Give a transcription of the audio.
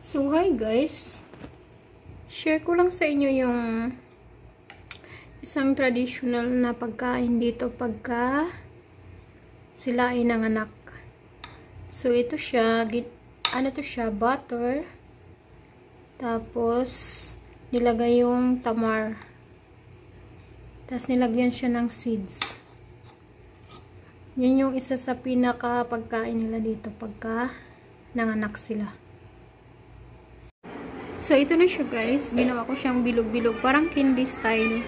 So, hi guys. Share ko lang sa inyo yung isang traditional na pagkain dito pagka sila ay nanganak. So, ito siya, ano to siya, butter. Tapos, nilagay yung tamar. Tapos, nilagyan siya ng seeds. Yun yung isa sa pinaka pagkain nila dito pagka nanganak sila. So, ito na siya guys. Ginawa ko siyang bilog-bilog. Parang candy style.